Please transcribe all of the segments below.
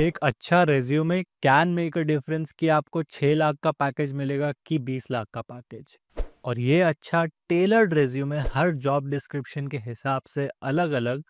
एक अच्छा resume can make a difference कि आपको 6 लाख का पैकेज मिलेगा कि 20 लाख का पैकेज और ये अच्छा टेलर्ड रेज्यूमे हर जॉब डिस्क्रिप्शन के हिसाब से अलग अलग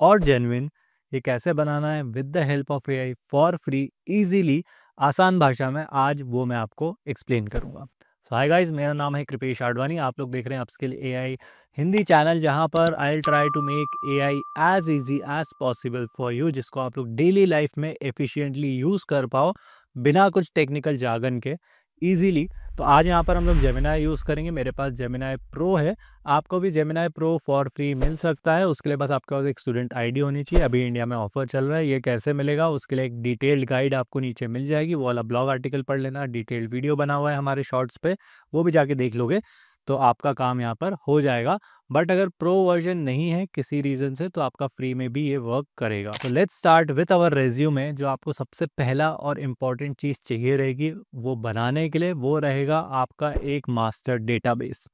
और जेनविन ये कैसे बनाना है? With the help of AI for free easily आसान भाषा में आज वो मैं आपको एक्सप्लेन करूँगा। सो हाय गाइस मेरा नाम है कृपेश आडवाणी। आप लोग देख रहे हैं अपस्किल एआई हिंदी चैनल, जहाँ पर I try to make AI as easy as possible for you जिसको आप लोग डेली लाइफ में एफिशिएंटली यूज़ कर पाओ, बिना कुछ टेक्निकल जागन के। इजीली तो आज यहाँ पर हम लोग जेमिनाई यूज़ करेंगे। मेरे पास जेमिनाई प्रो है। आपको भी जेमिनाई प्रो फॉर फ्री मिल सकता है। उसके लिए बस आपके पास एक स्टूडेंट आईडी होनी चाहिए। अभी इंडिया में ऑफ़र चल रहा है। ये कैसे मिलेगा? उसके लिए एक डिटेल्ड गाइड आपको नीचे मिल जाएगी। वो वाला ब्लॉग आर्टिकल पढ़ लेना। डिटेल्ड वीडियो बना हुआ है हमारे शॉर्ट्स पर वो भी जाके देख लोगे। तो आपका काम यहाँ पर हो जाएगा। बट अगर प्रो वर्जन नहीं है किसी रीज़न से तो आपका फ्री में भी ये वर्क करेगा। तो let's start with our resume, जो आपको सबसे पहला और इंपॉर्टेंट चीज़ चाहिए रहेगी वो बनाने के लिए, वो रहेगा आपका एक मास्टर डेटाबेस।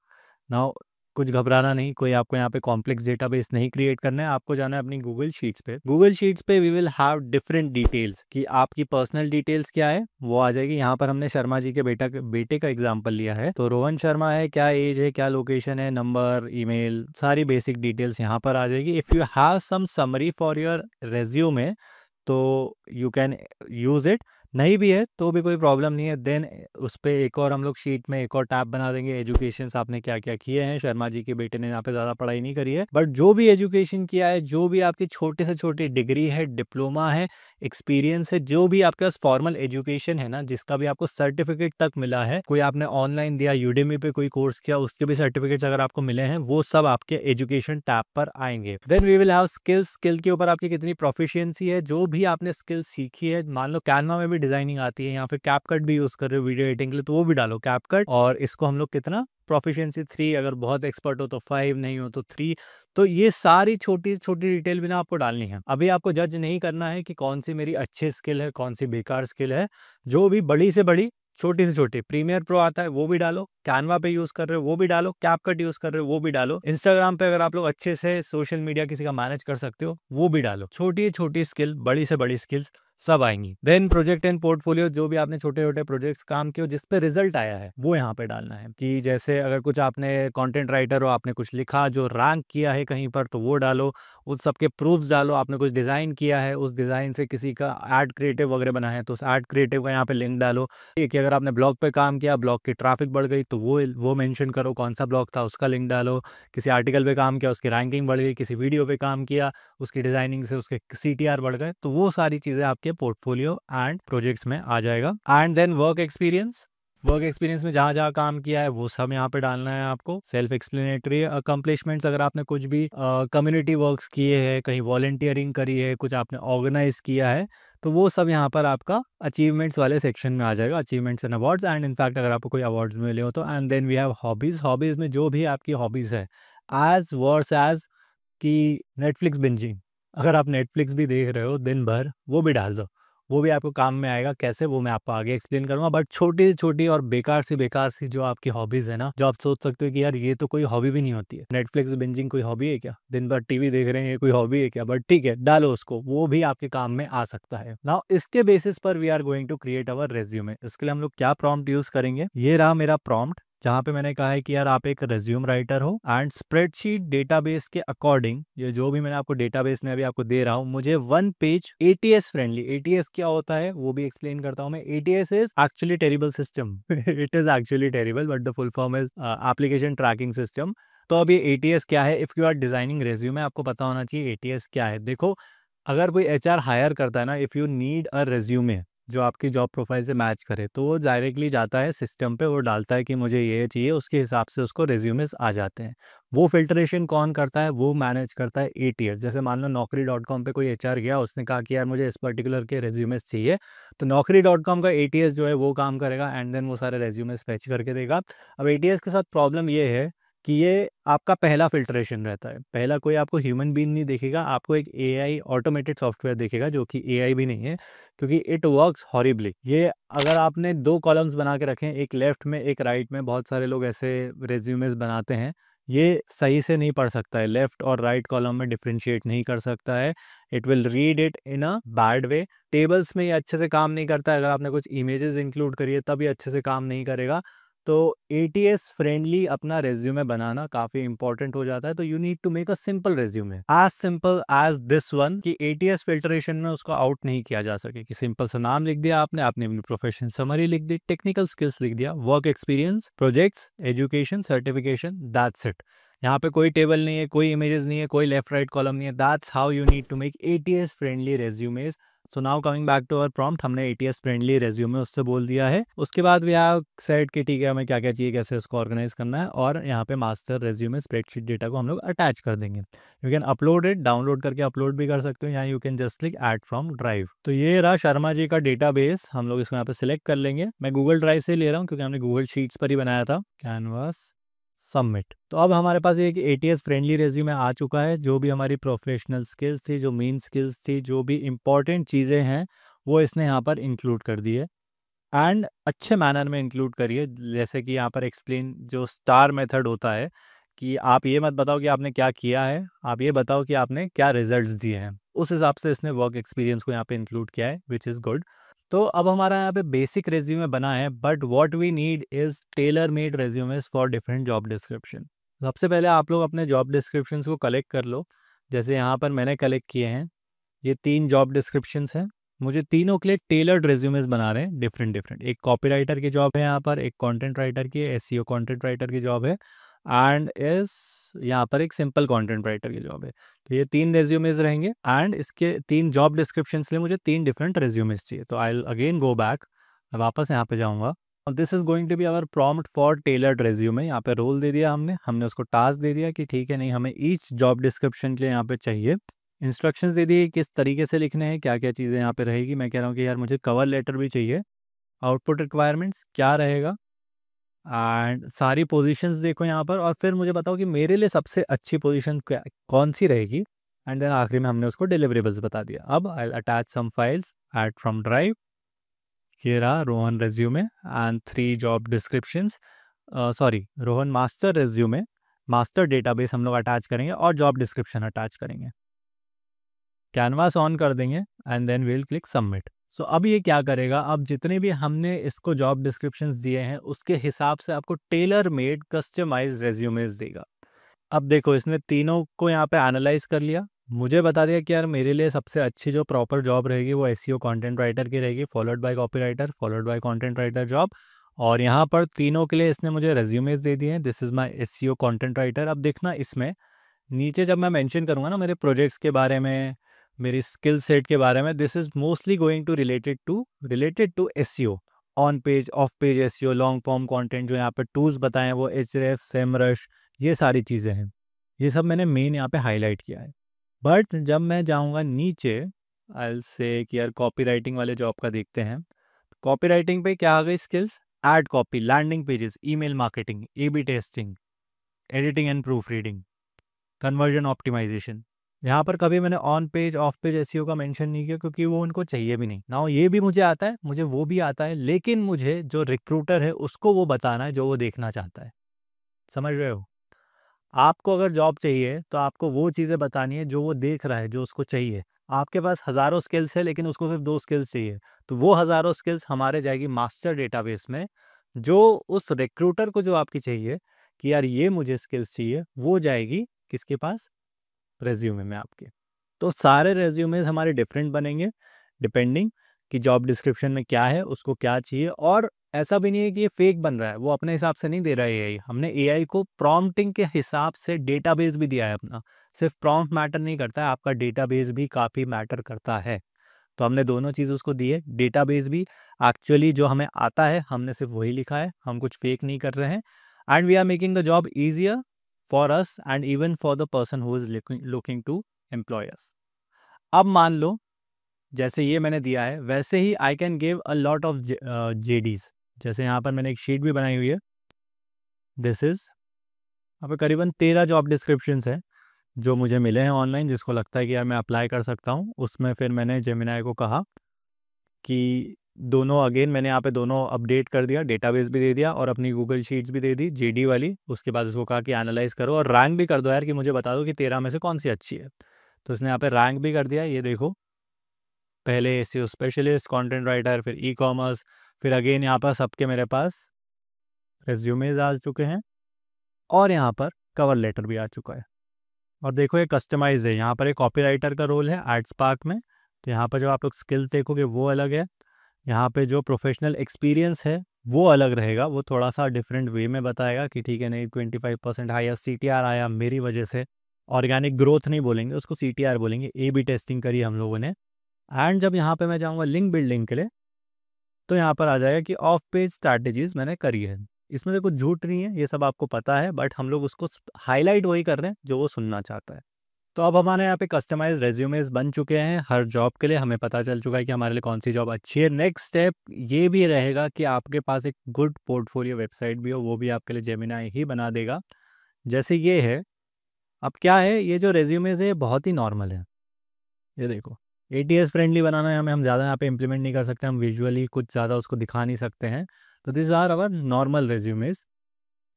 नाउ कुछ घबराना नहीं, कोई आपको यहाँ पे कॉम्प्लेक्स डेटाबेस नहीं क्रिएट करना है, आपको जाना है अपनी गूगल शीट्स पे। गूगल शीट्स पे we will have different details कि आपकी पर्सनल डिटेल्स क्या है, वो आ जाएगी। यहाँ पर हमने शर्मा जी के बेटा, बेटे का एग्ज़ाम्पल लिया है। तो रोहन शर्मा है, क्या एज है, क्या लोकेशन है नंबर ईमेल सारी बेसिक डिटेल्स यहाँ पर आ जाएगी। If you have some summary for your resume तो यू कैन यूज़ इट नहीं भी है तो भी कोई प्रॉब्लम नहीं है। देन, उस पर एक और हम लोग शीट में एक और टैब बना देंगे एजुकेशन आपने क्या क्या किए हैं? शर्मा जी के बेटे ने यहाँ पे ज़्यादा पढ़ाई नहीं करी है। बट जो भी एजुकेशन किया है, जो भी आपकी छोटे से छोटी डिग्री है, डिप्लोमा है, एक्सपीरियंस है, जो भी आपके पास फॉर्मल एजुकेशन है ना, जिसका भी आपको सर्टिफिकेट तक मिला है, कोई आपने ऑनलाइन दिया, यूडेमी पे कोई कोर्स किया, उसके भी सर्टिफिकेट अगर आपको मिले हैं, वो सब आपके एजुकेशन टैब पर आएँगे। Then we will have skill के ऊपर आपकी कितनी प्रोफिशियंसी है, जो भी आपने स्किल सीखी है, मान लो कैनवा में भी डिज़ाइनिंग आती है यहाँ पे कैपकट भी यूज़ कर रहे हो वीडियो एडिटिंग के लिए तो वो भी डालो कैपकट और इसको हम लोग कितना? प्रोफिशिएंसी थ्री अगर बहुत एक्सपर्ट हो तो फाइव नहीं हो तो थ्री तो ये सारी छोटी छोटी डिटेल भी ना आपको डालनी है। अभी आपको जज नहीं करना है कि कौन सी मेरी अच्छी स्किल है, कौन सी बेकार स्किल है। जो भी बड़ी से बड़ी, छोटी से छोटी प्रीमियर प्रो आता है, वो भी डालो। कैनवा पे यूज़ कर रहे हो, वो भी डालो। कैपकट यूज़ कर रहे हो, वो भी डालो। इंस्टाग्राम पे अगर आप लोग अच्छे से सोशल मीडिया किसी का मैनेज कर सकते हो, वो भी डालो। छोटी छोटी स्किल बड़ी से बड़ी स्किल्स सब आएँगी। देन प्रोजेक्ट एंड पोर्टफोलियो जो भी आपने छोटे छोटे प्रोजेक्ट्स काम किए जिस पे रिज़ल्ट आया है, वो यहाँ पे डालना है। कि जैसे अगर कुछ आपने कंटेंट राइटर हो, आपने कुछ लिखा, जो रैंक किया है कहीं पर तो वो डालो। उस सबके प्रूफ्स डालो, आपने कुछ डिज़ाइन किया है, उस डिज़ाइन से किसी का एड क्रिएटिव वगैरह बनाया है तो उस एड क्रिएटिव का यहाँ पे लिंक डालो। कि अगर आपने ब्लॉग पे काम किया, ब्लॉग की ट्रैफ़िक बढ़ गई तो वो वो मेंशन करो कौन सा ब्लॉग था, उसका लिंक डालो। किसी आर्टिकल पे काम किया, उसकी रैंकिंग बढ़ गई, किसी वीडियो पे काम किया, उसकी डिज़ाइनिंग से उसके सीटीआर बढ़ गए तो वो सारी चीज़ें आपके पोर्टफोलियो एंड प्रोजेक्ट्स में आ जाएगा। And then work experience. Work experience में जहाँ जहाँ काम किया है, वो सब यहाँ पे डालना है आपको। सेल्फ एक्सप्लेनेटरी अकम्पलिशमेंट्स अगर आपने कुछ भी कम्युनिटी वर्क्स किए हैं, कहीं वॉल्टियरिंग करी है, कुछ आपने ऑर्गेनाइज किया है तो वो सब यहाँ पर आपका अचीवमेंट्स वाले सेक्शन में आ जाएगा। Achievements and awards and in fact अगर आपको कोई अवार्ड्स मिले हो तो and then we have hobbies hobbies में जो भी आपकी हॉबीज़ है एज वर्स एज की नेटफ्लिक्स बिंजिंग अगर आप नेटफ्लिक्स भी देख रहे हो दिन भर, वो भी डाल दो। वो भी आपको काम में आएगा, कैसे वो मैं आपको आगे एक्सप्लेन करूँगा। बट छोटी से छोटी और बेकार सी बेकार सी जो आपकी हॉबीज है ना, जो आप सोच सकते हो कि यार ये तो कोई हॉबी भी नहीं होती है। नेटफ्लिक्स बिंजिंग कोई हॉबी है क्या? दिन भर टीवी देख रहे हैं कोई हॉबी है क्या? बट ठीक है, डालो उसको, वो भी आपके काम में आ सकता है। ना इसके बेसिस पर we are going to create our resume इसके लिए हम लोग क्या प्रॉम्प्ट यूज़ करेंगे? ये रहा मेरा प्रॉम्प्ट जहाँ पे मैंने कहा है कि यार आप एक रेज्यूम राइटर हो एंड स्प्रेडशीट डेटाबेस के अकॉर्डिंग ये जो भी मैंने आपको डेटाबेस में अभी आपको दे रहा हूँ, मुझे one page ATS friendly ATS क्या होता है वो भी एक्सप्लेन करता हूँ मैं। ATS is actually terrible system it is actually terrible but the full form is application tracking system तो अभी एटीएस क्या है? If you are designing resume आपको पता होना चाहिए एटीएस क्या है। देखो, अगर कोई एचआर हायर करता है ना if you need a resume जो आपकी जॉब प्रोफ़ाइल से मैच करे तो वो डायरेक्टली जाता है सिस्टम पे, वो डालता है कि मुझे ये चाहिए, उसके हिसाब से उसको रेज्यूमेस आ जाते हैं। वो फिल्ट्रेशन कौन करता है, वो मैनेज करता है ए टी जैसे मान लो नौकरी डॉट कॉम पर कोई एचआर गया, उसने कहा कि यार मुझे इस पर्टिकुलर के रेज्यूमेस चाहिए तो नौकरी डॉट कॉम का एटीएस जो है वो काम करेगा, एंड देन वो सारे रेज्यूमेस फैच करके देगा। अब एटीएस के साथ प्रॉब्लम ये है कि ये आपका पहला फ़िल्ट्रेशन रहता है। पहला कोई आपको ह्यूमन बीइंग नहीं देखेगा, आपको एक एआई ऑटोमेटेड सॉफ्टवेयर देखेगा जो कि एआई भी नहीं है, क्योंकि इट वर्क्स हॉरिबली। ये अगर आपने दो कॉलम्स बना के रखे एक लेफ़्ट में, एक राइट में, बहुत सारे लोग ऐसे रिज्यूमेज़ बनाते हैं। ये सही से नहीं पढ़ सकता है लेफ़्ट और राइट कॉलम में डिफ्रेंशिएट नहीं कर सकता है it will read it in a bad way tables में ये अच्छे से काम नहीं करता है अगर आपने कुछ इमेजेस इंक्लूड करी है तब ये अच्छे से काम नहीं करेगा तो एटीएस फ्रेंडली अपना रेज्यूमे बनाना काफ़ी इंपॉर्टेंट हो जाता है तो you need to make a simple resume as simple as this one कि ए फिल्टरेशन में उसको आउट नहीं किया जा सके। कि सिंपल सा नाम लिख दिया आपने आपने अपनी प्रोफेशन समरी लिख दी टेक्निकल स्किल्स लिख दिया work experience projects education certification that's it यहाँ पे कोई टेबल नहीं है, कोई इमेजेस नहीं है, कोई लेफ़्ट राइट कॉलम नहीं है that's how you need to make ATS friendly resumes so now coming back to our prompt हमने एटीएस फ्रेंडली रेज्यूमे उससे बोल दिया है। उसके बाद भी आप सेट के ठीक है, हमें क्या क्या चाहिए, कैसे उसको ऑर्गेनाइज करना है और यहाँ पे मास्टर रेज्यूमे स्प्रेडशीट डेटा को हम लोग अटैच कर देंगे। You can upload it download करके अपलोड भी कर सकते हो यहाँ you can just click add from drive तो ये रहा शर्मा जी का डेटा हम लोग इसको यहाँ पे सिलेक्ट कर लेंगे। मैं गूगल ड्राइव से ले रहा हूँ क्योंकि हमने गूगल शीट्स पर ही बनाया था। कैनवास सबमिट तो अब हमारे पास एक A T S friendly resume आ चुका है, जो भी हमारी प्रोफेशनल स्किल्स थी, जो मेन स्किल्स थी, जो भी इंपॉर्टेंट चीज़ें हैं, वो इसने यहाँ पर इंक्लूड कर दी है। एंड अच्छे मैनर में इंक्लूड करिए जैसे कि यहाँ पर एक्सप्लेन जो स्टार मेथड होता है, कि आप ये मत बताओ कि आपने क्या किया है, आप ये बताओ कि आपने क्या रिजल्ट्स दिए हैं। उस हिसाब से इसने वर्क एक्सपीरियंस को यहाँ पे इंक्लूड किया है विच इज़ गुड तो अब हमारा यहाँ पे बेसिक रेज्यूमे बना है but what we need is tailor made resumes for different job description सबसे पहले आप लोग अपने जॉब डिस्क्रिप्शन को कलेक्ट कर लो। जैसे यहाँ पर मैंने कलेक्ट किए हैं, ये तीन जॉब डिस्क्रिप्शन हैं। मुझे तीनों के लिए टेलर्ड रेज्यूमेस बना रहे हैं डिफरेंट डिफरेंट एक कॉपीराइटर की जॉब है यहाँ पर, एक कंटेंट राइटर की एस सी कॉन्टेंट राइटर की जॉब है। एंड इस यहाँ पर एक सिंपल कंटेंट राइटर की जॉब है। तो ये तीन रेज्यूमेज रहेंगे एंड इसके तीन जॉब डिस्क्रिप्शन लिए मुझे तीन डिफरेंट रेज्यूमेज चाहिए। तो आई अगेन गो बैक वापस यहाँ पे जाऊँगा। This is going to be our prompt for tailored resume यहाँ पे रोल दे दिया हमने हमने उसको टास्क दे दिया कि ठीक है, नहीं, हमें ईच जॉब डिस्क्रिप्शन के लिए यहाँ पे चाहिए। इंस्ट्रक्शंस दे दिए किस तरीके से लिखने हैं क्या क्या चीज़ें यहाँ पे रहेगी। मैं कह रहा हूँ कि यार मुझे कवर लेटर भी चाहिए। आउटपुट रिक्वायरमेंट्स क्या रहेगा? एंड सारी पोजीशंस देखो यहाँ पर और फिर मुझे बताओ कि मेरे लिए सबसे अच्छी पोजीशन कौन सी रहेगी? एंड देन आखिरी में हमने उसको डिलीवरेबल्स बता दिया। अब I attach some files add from drive ये रहा Rohan resume and three job descriptions sorry Rohan master resume master database हम लोग अटैच करेंगे और जॉब डिस्क्रिप्शन अटैच करेंगे। कैनवास ऑन कर देंगे and then we'll click submit so अब ये क्या करेगा? अब जितने भी हमने इसको जॉब डिस्क्रिप्शन दिए हैं, उसके हिसाब से आपको टेलर मेड कस्टमाइज रेज्यूमेज देगा। अब देखो, इसने तीनों को यहाँ पे एनालाइज कर लिया। मुझे बता दिया कि यार, मेरे लिए सबसे अच्छी जो प्रॉपर जॉब रहेगी, वो एस कंटेंट राइटर की रहेगी followed by copywriter followed by content writer job और यहाँ पर तीनों के लिए इसने मुझे रेज्यूमेज दे दिए हैं। This is my S C writer अब देखना इसमें, नीचे जब मैं मैंशन करूँगा ना मेरे प्रोजेक्ट्स के बारे में मेरी स्किल सेट के बारे में this is mostly going to related to related to S on page off page S long form content जो यहाँ पे टूल्स बताए, वो एच एफ़ सेमरश ये सारी चीज़ें हैं। ये सब मैंने मेन यहाँ पे हाईलाइट किया है। बट जब मैं जाऊँगा नीचे आई से कि यार कॉपी राइटिंग वाले जॉब का देखते हैं। कॉपी राइटिंग पे क्या आ गई skills ad copy landing pages email marketing A B testing editing and proofreading conversion optimization यहाँ पर कभी मैंने on page off page S का मेंशन नहीं किया क्योंकि वो उनको चाहिए भी नहीं। ना ये भी मुझे आता है, मुझे वो भी आता है, लेकिन मुझे जो रिक्रूटर है उसको वो बताना है, जो वो देखना चाहता है। समझ रहे हो? आपको अगर जॉब चाहिए तो आपको वो चीज़ें बतानी है, जो वो देख रहा है, जो उसको चाहिए। आपके पास हज़ारों स्किल्स है, लेकिन उसको सिर्फ़ दो स्किल्स चाहिए। तो वो हज़ारों स्किल्स हमारे जाएगी मास्टर डेटाबेस में, जो उस रिक्रूटर को जो आपकी चाहिए कि यार ये मुझे स्किल्स चाहिए, वो जाएगी किसके पास? रेज्यूमे में आपके। तो सारे रेज्यूमेज हमारे डिफरेंट बनेंगे डिपेंडिंग कि जॉब डिस्क्रिप्शन में क्या है, उसको क्या चाहिए और ऐसा भी नहीं है कि ये फेक बन रहा है, वो अपने हिसाब से नहीं दे रहा है एआई हमने एआई को प्रॉम्प्टिंग के हिसाब से डेटाबेस भी दिया है अपना। सिर्फ़ प्रॉम्प्ट मैटर नहीं करता है, आपका डेटाबेस भी काफ़ी मैटर करता है। तो हमने दोनों चीज़ उसको दी है। डेटाबेस भी एक्चुअली जो हमें आता है, हमने सिर्फ़ वही लिखा है, हम कुछ फेक नहीं कर रहे हैं। And we are making the job easier for us and even for the person who is looking to employ us अब मान लो, जैसे ये मैंने दिया है, वैसे ही I can give a lot of JDs जैसे यहाँ पर मैंने एक शीट भी बनाई हुई है। दिस इज़ यहाँ पर करीबन तेरह जॉब डिस्क्रिप्शन है, जो मुझे मिले हैं ऑनलाइन जिसको लगता है कि यार मैं अप्लाई कर सकता हूँ। उसमें फिर मैंने जेमिनाई को कहा कि दोनों अगेन मैंने यहाँ पे दोनों अपडेट कर दिया, डेटाबेस भी दे दिया और अपनी गूगल शीट्स भी दे दी जेडी वाली, उसके बाद उसको कहा कि एनालाइज करो और रैंक भी कर दो यार कि मुझे बता दो कि तेरह में से कौन सी अच्छी है। तो उसने यहाँ पे रैंक भी कर दिया, ये देखो। पहले ए स्पेशलिस्ट कॉन्टेंट राइटर फिर ई कॉमर्स फिर अगेन यहाँ पर सबके मेरे पास रेज्यूमेज आ चुके हैं और यहाँ पर कवर लेटर भी आ चुका है। और देखो ये कस्टमाइज है, यहाँ पर एक कॉपी राइटर का रोल है आर्ट्स पार्क में। तो यहाँ पर जो आप लोग स्किल्स देखोगे, वो अलग है। यहाँ पे जो प्रोफेशनल एक्सपीरियंस है, वो अलग रहेगा, वो थोड़ा सा डिफरेंट वे में बताएगा कि ठीक है, नहीं twenty five percent high C T R आया मेरी वजह से। ऑर्गेनिक ग्रोथ नहीं बोलेंगे, उसको सी टी आर बोलेंगे ए बी टेस्टिंग करी हम लोगों ने। एंड जब यहाँ पे मैं जाऊँगा लिंक बिल्डिंग के लिए तो यहाँ पर आ जाएगा कि ऑफ़ पेज स्ट्रैटेजीज मैंने करी है। इसमें से कुछ झूठ नहीं है, ये सब आपको पता है बट हम लोग उसको हाईलाइट वही कर रहे हैं, जो वो सुनना चाहता है। तो अब हमारे यहाँ पे कस्टमाइज रेज्यूमेज बन चुके हैं। हर जॉब के लिए हमें पता चल चुका है कि हमारे लिए कौन सी जॉब अच्छी है। नेक्स्ट स्टेप ये भी रहेगा कि आपके पास एक गुड पोर्टफोलियो वेबसाइट भी हो, वो भी आपके लिए जेमिनाई ही बना देगा। जैसे ये है, अब क्या है, ये जो रेज्यूमेज है बहुत ही नॉर्मल है। ये देखो एटीएस फ्रेंडली बनाना है हमें, हम ज़्यादा यहाँ पे इम्प्लीमेंट नहीं कर सकते, हम विजुअली कुछ ज़्यादा उसको दिखा नहीं सकते हैं। तो this are our normal resumes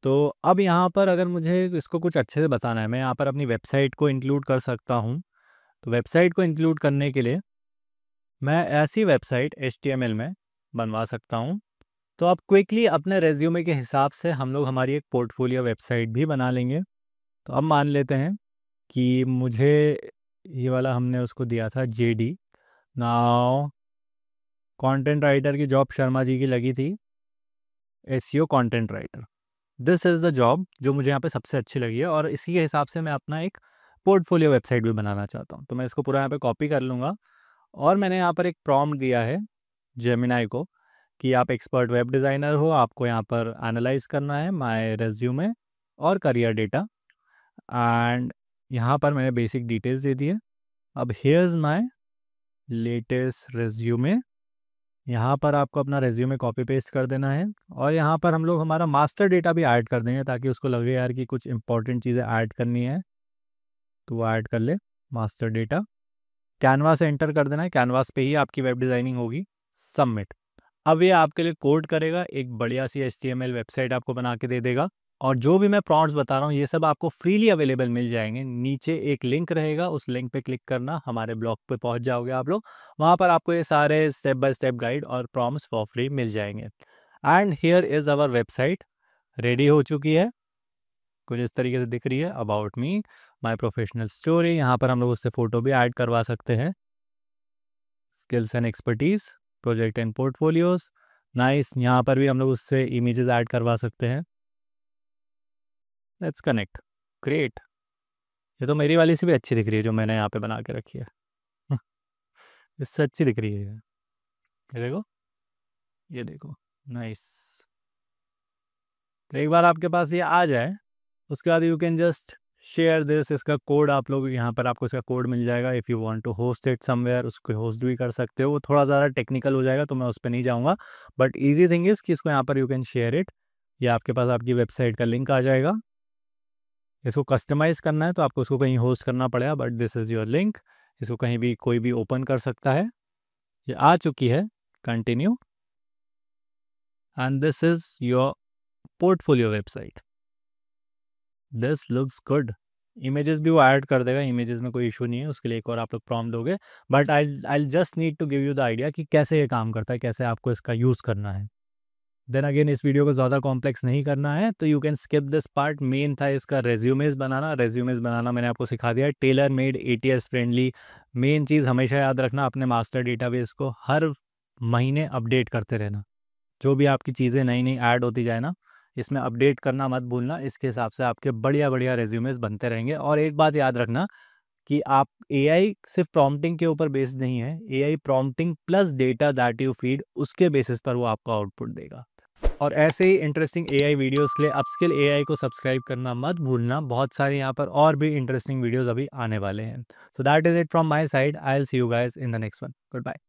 तो अब यहाँ पर अगर मुझे इसको कुछ अच्छे से बताना है, मैं यहाँ पर अपनी वेबसाइट को इंक्लूड कर सकता हूँ। तो वेबसाइट को इंक्लूड करने के लिए मैं ऐसी वेबसाइट एचटीएमएल में बनवा सकता हूँ। तो आप क्विकली अपने रेज्यूमे के हिसाब से हम लोग हमारी एक पोर्टफोलियो वेबसाइट भी बना लेंगे। तो अब मान लेते हैं कि मुझे ये वाला हमने उसको दिया था J D now content writer की जॉब शर्मा जी की लगी थी। As content writer. This is the job जो मुझे यहाँ पे सबसे अच्छी लगी है और इसी के हिसाब से मैं अपना एक पोर्टफोलियो वेबसाइट भी बनाना चाहता हूँ। तो मैं इसको पूरा यहाँ पे कॉपी कर लूँगा और मैंने यहाँ पर एक प्रॉम्प्ट दिया है जेमिनाई को कि आप एक्सपर्ट वेब डिज़ाइनर हो, आपको यहाँ पर एनालाइज करना है माय रेज्यूमे और करियर डेटा एंड यहाँ पर मैंने बेसिक डिटेल्स दे दिए। अब हेयर्स माय लेटेस्ट रेज्यूमे यहाँ पर आपको अपना रेज्यूमे कॉपी पेस्ट कर देना है और यहाँ पर हम लोग हमारा मास्टर डेटा भी ऐड कर देंगे ताकि उसको लगे यार कि कुछ इंपॉर्टेंट चीज़ें ऐड करनी है। तो वो ऐड कर ले मास्टर डेटा कैनवास एंटर कर देना है। कैनवास पे ही आपकी वेब डिज़ाइनिंग होगी। सबमिट अब ये आपके लिए कोड करेगा। एक बढ़िया सी एच वेबसाइट आपको बना के दे देगा। और जो भी मैं प्रॉन्ट्स बता रहा हूँ, ये सब आपको फ्रीली अवेलेबल मिल जाएँगे। नीचे एक लिंक रहेगा, उस लिंक पे क्लिक करना, हमारे ब्लॉग पे पहुँच जाओगे आप लोग। वहाँ पर आपको ये सारे स्टेप बाय स्टेप गाइड और प्रॉम्स फॉर फ्री मिल जाएँगे। And here is our website ready हो चुकी है। कुछ इस तरीके से दिख रही है। About me my professional story यहाँ पर हम लोग उससे फ़ोटो भी ऐड करवा सकते हैं। Skills and expertise project and portfolios nice यहाँ पर भी हम लोग उससे इमेजेस ऐड करवा सकते हैं। लेट्स कनेक्ट ग्रेट ये तो मेरी वाली से भी अच्छी दिख रही है जो मैंने यहाँ पे बना के रखी है। इससे अच्छी दिख रही है ये। देखो। ये देखो। नाइस तो एक बार आपके पास ये आ जाए, उसके बाद you can just share this इसका कोड आप लोग यहाँ पर आपको इसका कोड मिल जाएगा। If you want to host it somewhere उसको होस्ट भी कर सकते हो। वो थोड़ा ज़्यादा टेक्निकल हो जाएगा तो मैं उस पर नहीं जाऊँगा। बट ईजी थिंग इज़ कि इसको यहाँ पर यू कैन शेयर इट या आपके पास आपकी वेबसाइट का लिंक आ जाएगा। इसको कस्टमाइज़ करना है तो आपको उसको कहीं होस्ट करना पड़ेगा, but this is your link. इसको कहीं भी कोई भी ओपन कर सकता है। ये आ चुकी है। Continue. And this is your portfolio website. This looks good. Images भी वो ऐड कर देगा। इमेजेस में कोई इशू नहीं है। उसके लिए एक और आप लोग प्रॉम दोगे। But I I just need to give you the idea कि कैसे ये काम करता है, कैसे आपको इसका यूज़ करना है। देन अगेन इस वीडियो को ज़्यादा कॉम्प्लेक्स नहीं करना है तो you can skip this part main था इसका रेज्यूमेज बनाना। रेज्यूमेज बनाना मैंने आपको सिखा दिया tailor made ATS friendly main चीज़ हमेशा याद रखना अपने मास्टर डेटाबेस को। हर महीने अपडेट करते रहना। जो भी आपकी चीज़ें नई नई ऐड होती जाए ना, इसमें अपडेट करना मत भूलना। इसके हिसाब से आपके बढ़िया बढ़िया रेज्यूमेज बनते रहेंगे। और एक बात याद रखना कि आप एआई सिर्फ़ प्रॉम्प्टिंग के ऊपर बेस्ड नहीं है। A I prompting plus data that you feed उसके बेसिस पर वो आपका आउटपुट देगा। और ऐसे ही इंटरेस्टिंग एआई वीडियोस के लिए अपस्किल एआई को सब्सक्राइब करना मत भूलना। बहुत सारे यहाँ पर और भी इंटरेस्टिंग वीडियोस अभी आने वाले हैं। So that is it from my side I'll see you guys in the next one goodbye